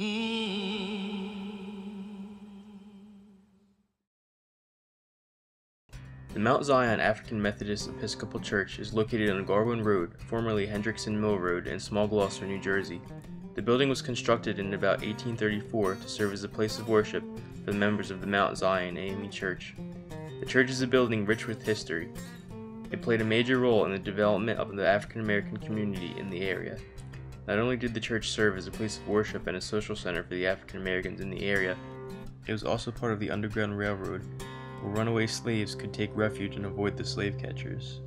The Mount Zion African Methodist Episcopal Church is located on Garwin Road, formerly Hendrickson Mill Road, in Small Gloucester, New Jersey. The building was constructed in about 1834 to serve as a place of worship for the members of the Mount Zion AME Church. The church is a building rich with history. It played a major role in the development of the African American community in the area, not only did the church serve as a place of worship and a social center for the African Americans in the area, it was also part of the Underground Railroad, where runaway slaves could take refuge and avoid the slave catchers.